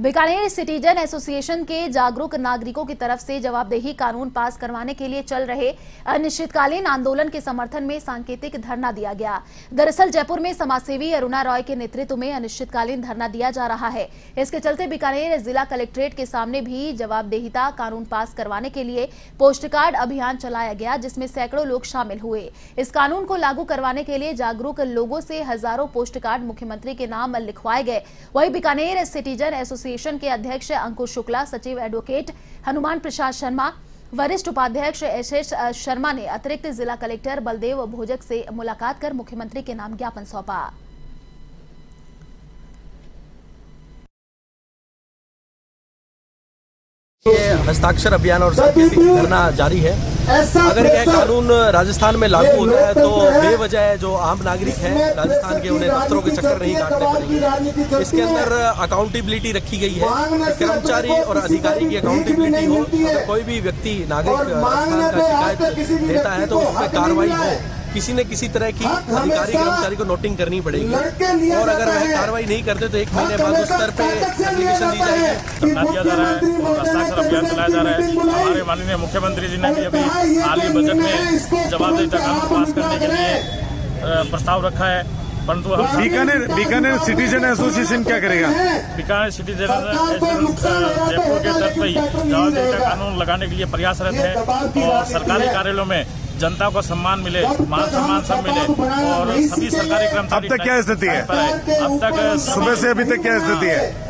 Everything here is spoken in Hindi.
बीकानेर सिटीजन एसोसिएशन के जागरूक नागरिकों की तरफ़ से जवाबदेही कानून पास करवाने के लिए चल रहे अनिश्चितकालीन आंदोलन के समर्थन में सांकेतिक धरना दिया गया। दरअसल जयपुर में समाजसेवी अरुणा रॉय के नेतृत्व में अनिश्चितकालीन धरना दिया जा रहा है। इसके चलते बीकानेर जिला कलेक्ट्रेट के सामने भी जवाबदेहिता कानून पास करवाने के लिए पोस्ट कार्ड अभियान चलाया गया, जिसमें सैकड़ों लोग शामिल हुए। इस कानून को लागू करवाने के लिए जागरूक लोगों से हज़ारों पोस्ट कार्ड मुख्यमंत्री के नाम लिखवाए गए। वहीं बीकानेर सिटीजन एसोसिएशन एसोसिएशन के अध्यक्ष अंकुश शुक्ला, सचिव एडवोकेट हनुमान प्रसाद शर्मा, वरिष्ठ उपाध्यक्ष एस एस शर्मा ने अतिरिक्त जिला कलेक्टर बलदेव भोजक से मुलाकात कर मुख्यमंत्री के नाम ज्ञापन सौंपा। हस्ताक्षर अभियान और धरना जारी है। अगर यह कानून राजस्थान में लागू होता है तो बेवजह जो आम नागरिक है राजस्थान के उन्हें दफ्तरों के चक्कर नहीं काटने पड़ेंगे। इसके अंदर अकाउंटेबिलिटी रखी गई है। कर्मचारी और अधिकारी की अकाउंटेबिलिटी हो कोई भी व्यक्ति नागरिक राजस्थान का शिकायत देता है तो उस पर कार्रवाई हो। किसी न किसी तरह की अधिकारी कर्मचारी को नोटिंग करनी पड़ेगी। और अगर वह कार्रवाई नहीं करते तो एक महीने बाद उस स्तर पे एप्लीकेशन दी जाएगी। जा रहा है। हस्ताक्षर अभियान चलाया जा रहा है। हमारे माननीय मुख्यमंत्री जी ने भी अभी हाल ही बजट में जवाबदेही कानून पास करने के लिए प्रस्ताव रखा है। परंतु हम बीकानेर बीकानेर सिटीजन एसोसिएशन क्या करेगा? बीकानेर सिटीजन जयपुर के तर्ज पर ही जवाबदेही कानून लगाने के लिए प्रयासरत है। और सरकारी कार्यालयों में जनता को सम्मान मिले मान सम्मान सब मिले और सभी सरकारी कर्मचारी अब तक क्या स्थिति है? अब तक सुबह से अभी तक क्या स्थिति है।